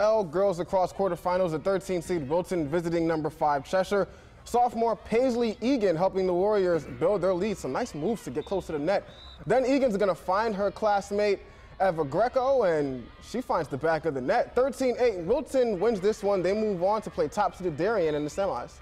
L girls lacrosse quarterfinals, the 13 seed Wilton visiting number 5 Cheshire. Sophomore Paisley Egan helping the Warriors build their lead. Some nice moves to get close to the net. Then Egan's going to find her classmate Eva Greco, and she finds the back of the net. 13-8, Wilton wins this one. They move on to play top seeded Darien in the semis.